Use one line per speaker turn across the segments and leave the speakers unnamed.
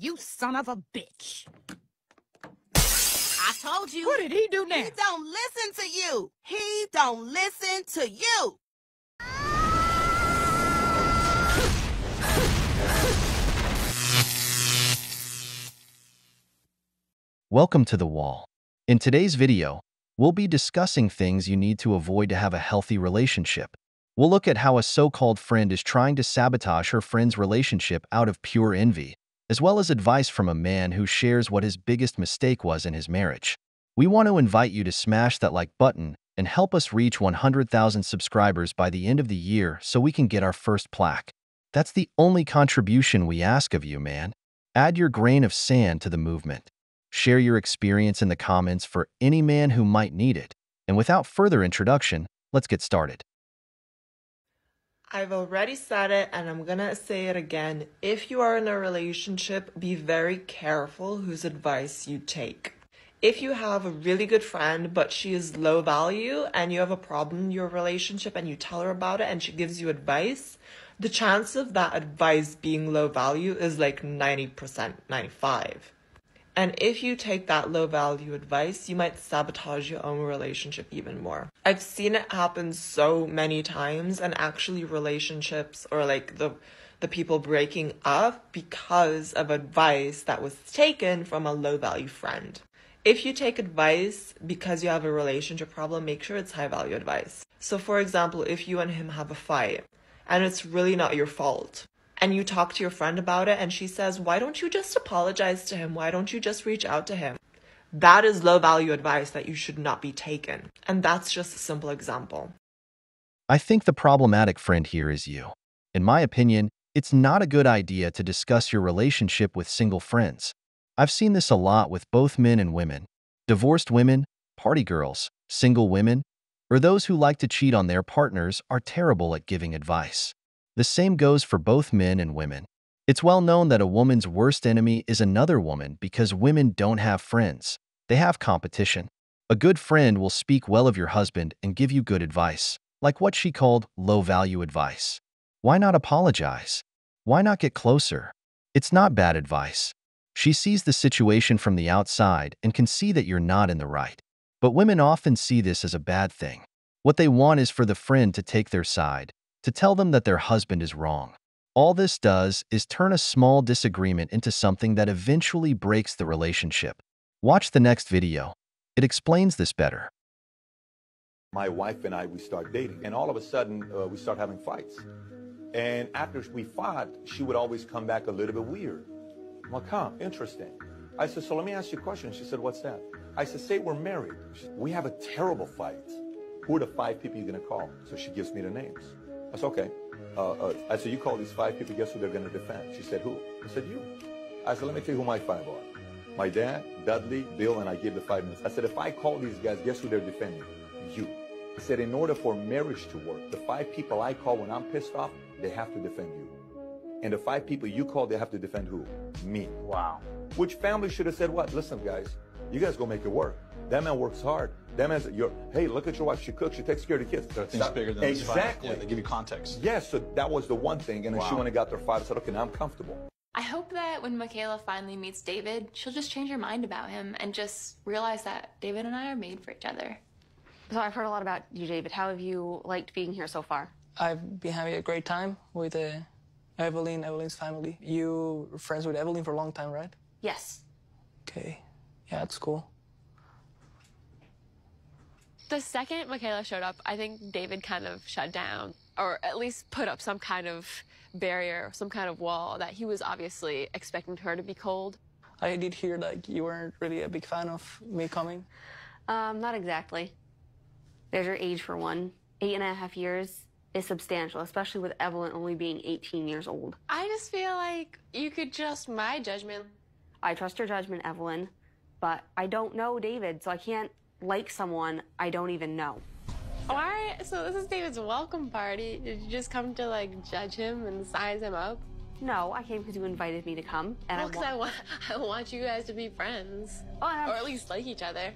You son of a bitch.
I told you.
What did he do now?
He don't listen to you. He don't listen to you.
Welcome to The Wall. In today's video, we'll be discussing things you need to avoid to have a healthy relationship. We'll look at how a so-called friend is trying to sabotage her friend's relationship out of pure envy, as well as advice from a man who shares what his biggest mistake was in his marriage. We want to invite you to smash that like button and help us reach 100,000 subscribers by the end of the year so we can get our first plaque. That's the only contribution we ask of you, man. Add your grain of sand to the movement. Share your experience in the comments for any man who might need it. And without further introduction, let's get started.
I've already said it and I'm gonna say it again. If you are in a relationship, be very careful whose advice you take. If you have a really good friend, but she is low value and you have a problem in your relationship and you tell her about it and she gives you advice, the chance of that advice being low value is like 90%, 95. And if you take that low value advice, you might sabotage your own relationship even more. I've seen it happen so many times and actually relationships or like the the people breaking up because of advice that was taken from a low value friend. If you take advice because you have a relationship problem, make sure it's high value advice. So for example, if you and him have a fight and it's really not your fault, and you talk to your friend about it and she says, Why don't you just apologize to him? Why don't you just reach out to him? That is low value advice that you should not be taken. And that's just a simple example.
I think the problematic friend here is you. In my opinion, it's not a good idea to discuss your relationship with single friends. I've seen this a lot with both men and women. Divorced women, party girls, single women, or those who like to cheat on their partners are terrible at giving advice. The same goes for both men and women. It's well known that a woman's worst enemy is another woman because women don't have friends. They have competition. A good friend will speak well of your husband and give you good advice, like what she called low-value advice. Why not apologize? Why not get closer? It's not bad advice. She sees the situation from the outside and can see that you're not in the right. But women often see this as a bad thing. What they want is for the friend to take their side, to tell them that their husband is wrong. All this does is turn a small disagreement into something that eventually breaks the relationship. Watch the next video. It explains this better.
My wife and I, we start dating, and all of a sudden, uh, we start having fights. And after we fought, she would always come back a little bit weird. I'm like, huh, interesting. I said, so let me ask you a question. She said, what's that? I said, say we're married. Said, we have a terrible fight. Who are the five people you're going to call? So she gives me the names. I said, okay. Uh, uh, I said, you call these five people, guess who they're going to defend? She said, who? I said, you. I said, let me tell you who my five are. My dad, Dudley, Bill, and I gave the five minutes. I said, if I call these guys, guess who they're defending? You. I said, in order for marriage to work, the five people I call when I'm pissed off, they have to defend you. And the five people you call, they have to defend who? Me.
Wow.
Which family should have said what? Listen, guys, you guys go make it work. That man works hard. That man's your hey, look at your wife. She cooks. She takes care of the kids.
There are things
Stop.
bigger than this fight.
exactly.
Yeah, they give you context.
Yes, so that was the one thing, and then she went and got their five. Said, okay, now I'm comfortable.
I hope that when Michaela finally meets David, she'll just change her mind about him and just realize that David and I are made for each other.
So I've heard a lot about you, David. How have you liked being here so far?
I've been having a great time with uh, Evelyn, Evelyn's family. You were friends with Evelyn for a long time, right?
Yes.
Okay. Yeah, that's cool.
The second Michaela showed up, I think David kind of shut down, or at least put up some kind of barrier, some kind of wall that he was obviously expecting her to be cold.
I did hear like you weren't really a big fan of me coming.
Um, not exactly. There's your age for one. Eight and a half years is substantial, especially with Evelyn only being 18 years old.
I just feel like you could trust my judgment.
I trust your judgment, Evelyn, but I don't know David, so I can't like someone I don't even know.
Why? So this is David's welcome party. Did you just come to like judge him and size him up?
No, I came because you invited me to come, and
Well,
I
I
want.
want, I want you guys to be friends,
Oh,
or at least like each other.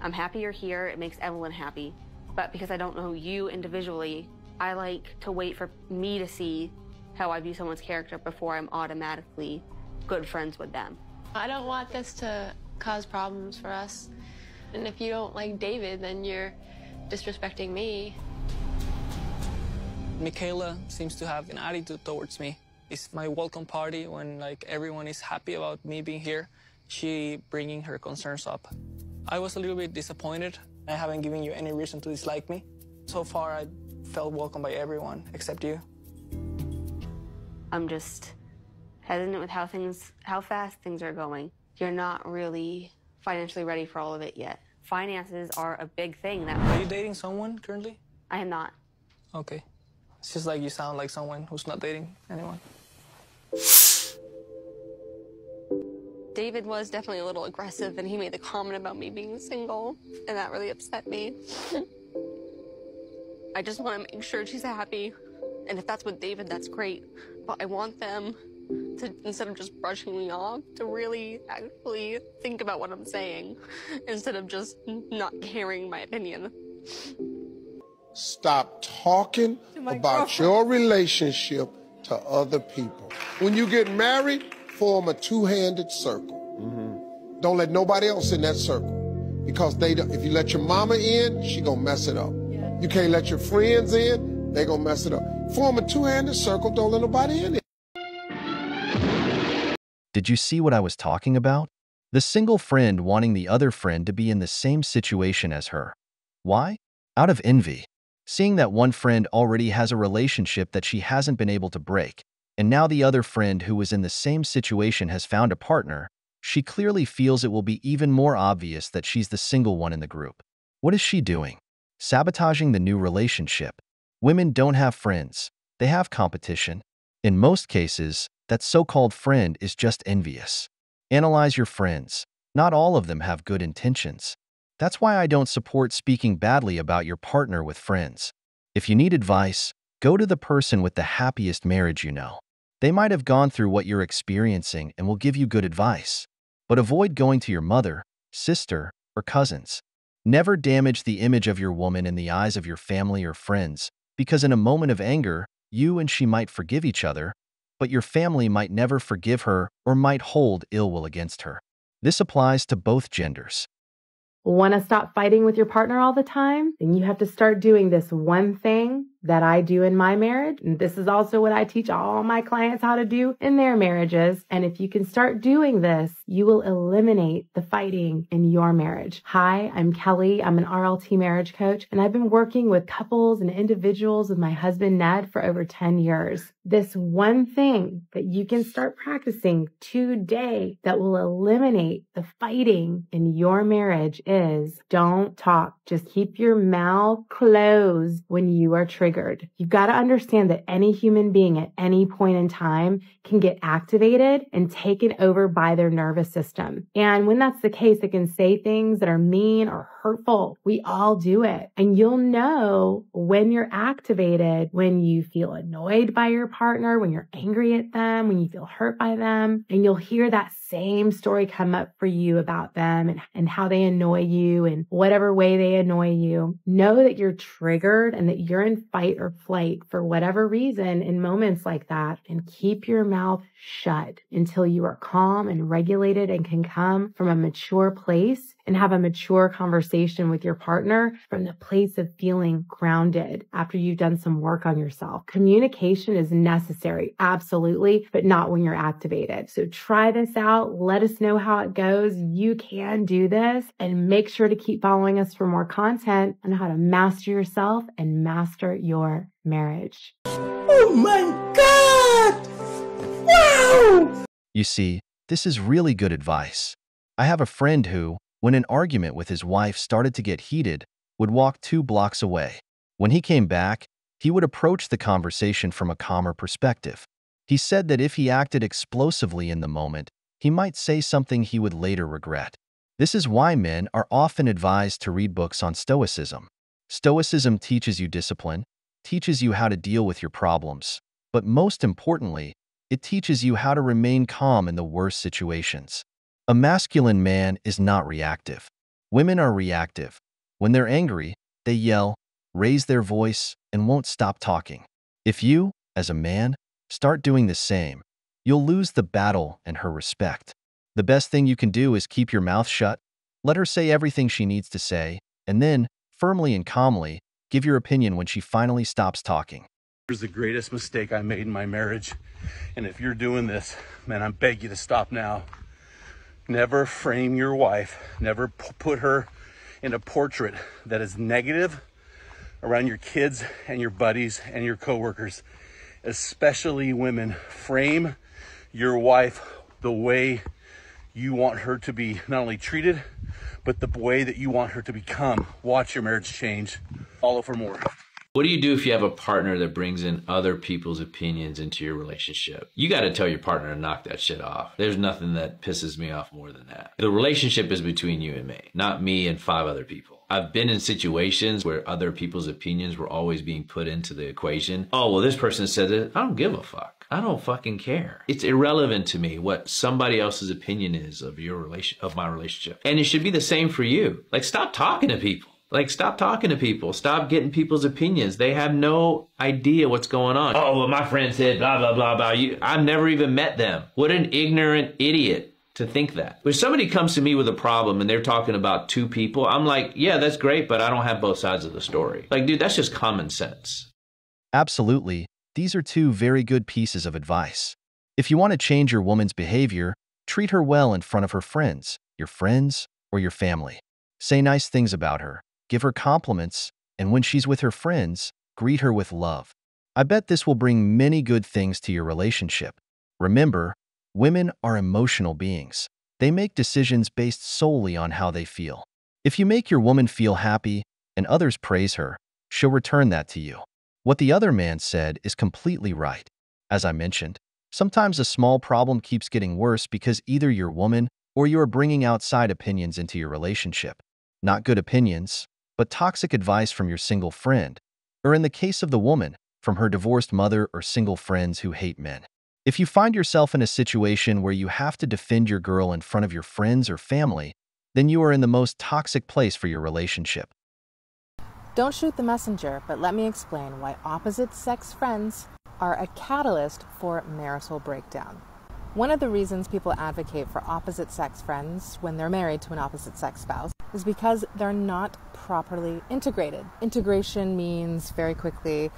I'm happy you're here. It makes Evelyn happy, but because I don't know you individually, I like to wait for me to see how I view someone's character before I'm automatically good friends with them.
I don't want this to cause problems for us. And if you don't like David, then you're disrespecting me.
Michaela seems to have an attitude towards me. It's my welcome party when like everyone is happy about me being here. She bringing her concerns up. I was a little bit disappointed. I haven't given you any reason to dislike me. So far, I felt welcome by everyone except you.
I'm just hesitant with how things, how fast things are going. You're not really financially ready for all of it yet. Finances are a big thing that
Are you dating someone currently?
I am not.
Okay. It's just like you sound like someone who's not dating anyone.
David was definitely a little aggressive and he made the comment about me being single, and that really upset me. I just want to make sure she's happy. And if that's with David, that's great. But I want them to, instead of just brushing me off, to really actually think about what I'm saying instead of just not caring my opinion.
Stop talking about your relationship to other people. When you get married, form a two-handed circle. Mm-hmm. Don't let nobody else in that circle because they. don't- If you let your mama in, she gonna mess it up. You can't let your friends in; they gonna mess it up. Form a two-handed circle. Don't let nobody in it.
Did you see what I was talking about? The single friend wanting the other friend to be in the same situation as her. Why? Out of envy. Seeing that one friend already has a relationship that she hasn't been able to break, and now the other friend who was in the same situation has found a partner, she clearly feels it will be even more obvious that she's the single one in the group. What is she doing? Sabotaging the new relationship. Women don't have friends, they have competition. In most cases, that so-called friend is just envious. Analyze your friends. Not all of them have good intentions. That's why I don't support speaking badly about your partner with friends. If you need advice, go to the person with the happiest marriage you know. They might have gone through what you're experiencing and will give you good advice. But avoid going to your mother, sister, or cousins. Never damage the image of your woman in the eyes of your family or friends, because in a moment of anger, you and she might forgive each other, but your family might never forgive her or might hold ill will against her. This applies to both genders.
Want to stop fighting with your partner all the time? Then you have to start doing this one thing that I do in my marriage. And this is also what I teach all my clients how to do in their marriages. And if you can start doing this, you will eliminate the fighting in your marriage. Hi, I'm Kelly. I'm an RLT marriage coach, and I've been working with couples and individuals with my husband, Ned, for over 10 years. This one thing that you can start practicing today that will eliminate the fighting in your marriage is don't talk. Just keep your mouth closed when you are triggered. You've got to understand that any human being at any point in time can get activated and taken over by their nervous system. And when that's the case, it can say things that are mean or hurtful. We all do it. And you'll know when you're activated, when you feel annoyed by your partner, when you're angry at them, when you feel hurt by them, and you'll hear that same story come up for you about them and, and how they annoy you and whatever way they annoy you. Know that you're triggered and that you're in fight or flight for whatever reason in moments like that and keep your mouth shut until you are calm and regulated and can come from a mature place and have a mature conversation with your partner from the place of feeling grounded after you've done some work on yourself. Communication is necessary, absolutely, but not when you're activated. So try this out. Let us know how it goes. You can do this and make sure to keep following us for more content on how to master yourself and master your marriage.
Oh my God! Wow!
You see, this is really good advice. I have a friend who, when an argument with his wife started to get heated, would walk two blocks away. When he came back, he would approach the conversation from a calmer perspective. He said that if he acted explosively in the moment, he might say something he would later regret. This is why men are often advised to read books on Stoicism. Stoicism teaches you discipline, teaches you how to deal with your problems, but most importantly, it teaches you how to remain calm in the worst situations. A masculine man is not reactive. Women are reactive. When they're angry, they yell, raise their voice, and won't stop talking. If you, as a man, start doing the same, you'll lose the battle and her respect. The best thing you can do is keep your mouth shut, let her say everything she needs to say, and then, firmly and calmly, give your opinion when she finally stops talking.
Here's the greatest mistake I made in my marriage. And if you're doing this, man, I beg you to stop now. Never frame your wife, never put her in a portrait that is negative around your kids and your buddies and your coworkers, especially women. Frame your wife the way you want her to be not only treated, but the way that you want her to become. Watch your marriage change. Follow for more.
What do you do if you have a partner that brings in other people's opinions into your relationship? You got to tell your partner to knock that shit off. There's nothing that pisses me off more than that. The relationship is between you and me, not me and five other people. I've been in situations where other people's opinions were always being put into the equation. Oh, well, this person said it. I don't give a fuck. I don't fucking care. It's irrelevant to me what somebody else's opinion is of your relation of my relationship. And it should be the same for you. Like stop talking to people. Like, stop talking to people. Stop getting people's opinions. They have no idea what's going on. Oh, well, my friend said blah, blah, blah, blah. You, I've never even met them. What an ignorant idiot to think that. When somebody comes to me with a problem and they're talking about two people, I'm like, yeah, that's great, but I don't have both sides of the story. Like, dude, that's just common sense.
Absolutely. These are two very good pieces of advice. If you want to change your woman's behavior, treat her well in front of her friends, your friends, or your family. Say nice things about her, give her compliments, and when she's with her friends, greet her with love. I bet this will bring many good things to your relationship. Remember, women are emotional beings. They make decisions based solely on how they feel. If you make your woman feel happy and others praise her, she'll return that to you. What the other man said is completely right. As I mentioned, sometimes a small problem keeps getting worse because either your woman or you are bringing outside opinions into your relationship. Not good opinions, but toxic advice from your single friend, or in the case of the woman, from her divorced mother or single friends who hate men. If you find yourself in a situation where you have to defend your girl in front of your friends or family, then you are in the most toxic place for your relationship.
Don't shoot the messenger, but let me explain why opposite sex friends are a catalyst for marital breakdown. One of the reasons people advocate for opposite sex friends when they're married to an opposite sex spouse is because they're not properly integrated. Integration means very quickly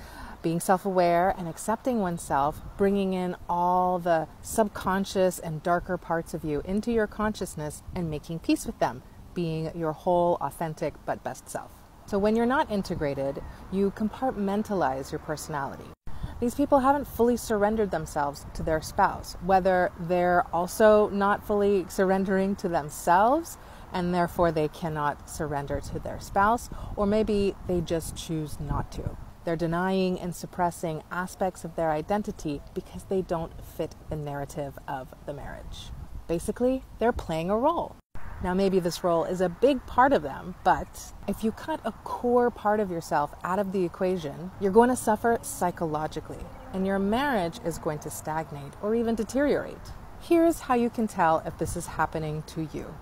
being self aware and accepting oneself, bringing in all the subconscious and darker parts of you into your consciousness and making peace with them, being your whole, authentic, but best self. So, when you're not integrated, you compartmentalize your personality these people haven't fully surrendered themselves to their spouse, whether they're also not fully surrendering to themselves and therefore they cannot surrender to their spouse, or maybe they just choose not to. They're denying and suppressing aspects of their identity because they don't fit the narrative of the marriage. Basically, they're playing a role. Now, maybe this role is a big part of them, but if you cut a core part of yourself out of the equation, you're going to suffer psychologically, and your marriage is going to stagnate or even deteriorate. Here's how you can tell if this is happening to you.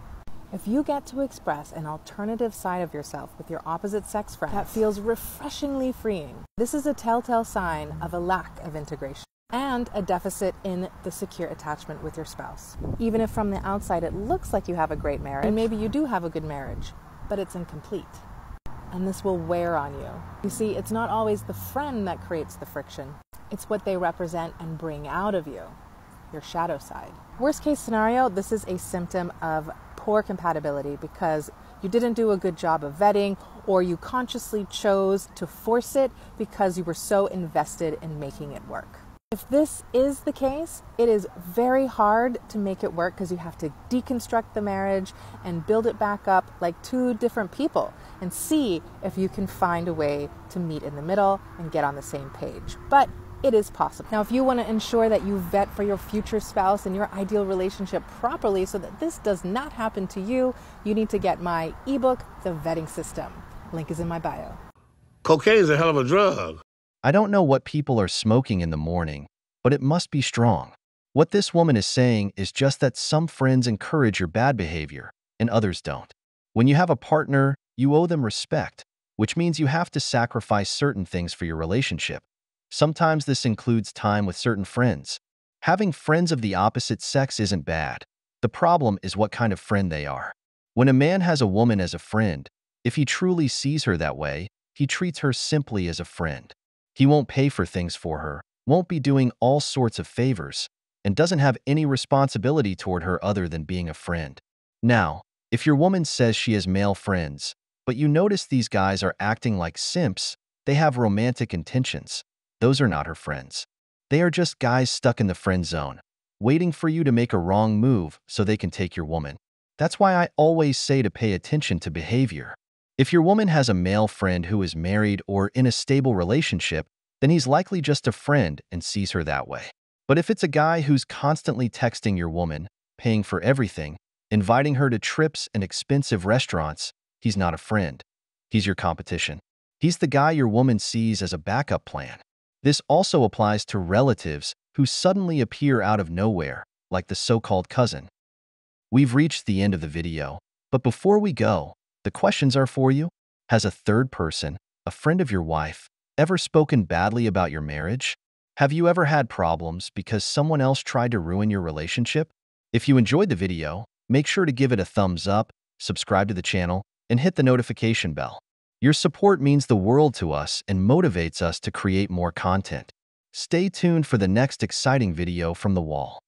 If you get to express an alternative side of yourself with your opposite sex friend that feels refreshingly freeing, this is a telltale sign of a lack of integration and a deficit in the secure attachment with your spouse. Even if from the outside it looks like you have a great marriage, and maybe you do have a good marriage, but it's incomplete. And this will wear on you. You see, it's not always the friend that creates the friction, it's what they represent and bring out of you, your shadow side. Worst case scenario, this is a symptom of poor compatibility because you didn't do a good job of vetting or you consciously chose to force it because you were so invested in making it work. If this is the case, it is very hard to make it work because you have to deconstruct the marriage and build it back up like two different people and see if you can find a way to meet in the middle and get on the same page. But it is possible. Now, if you want to ensure that you vet for your future spouse and your ideal relationship properly so that this does not happen to you, you need to get my ebook, The Vetting System. Link is in my bio.
Cocaine is a hell of a drug.
I don't know what people are smoking in the morning, but it must be strong. What this woman is saying is just that some friends encourage your bad behavior and others don't. When you have a partner, you owe them respect, which means you have to sacrifice certain things for your relationship. Sometimes this includes time with certain friends, Having friends of the opposite sex isn't bad. The problem is what kind of friend they are. When a man has a woman as a friend, if he truly sees her that way, he treats her simply as a friend. He won't pay for things for her, won't be doing all sorts of favors, and doesn't have any responsibility toward her other than being a friend. Now, if your woman says she has male friends, but you notice these guys are acting like simps, they have romantic intentions. Those are not her friends. They are just guys stuck in the friend zone, waiting for you to make a wrong move so they can take your woman. That's why I always say to pay attention to behavior. If your woman has a male friend who is married or in a stable relationship, then he's likely just a friend and sees her that way. But if it's a guy who's constantly texting your woman, paying for everything, inviting her to trips and expensive restaurants, he's not a friend. He's your competition. He's the guy your woman sees as a backup plan. This also applies to relatives who suddenly appear out of nowhere, like the so-called cousin. We've reached the end of the video, but before we go, the questions are for you. Has a third person, a friend of your wife, ever spoken badly about your marriage? Have you ever had problems because someone else tried to ruin your relationship? If you enjoyed the video, make sure to give it a thumbs up, subscribe to the channel, and hit the notification bell. Your support means the world to us and motivates us to create more content. Stay tuned for the next exciting video from The Wall.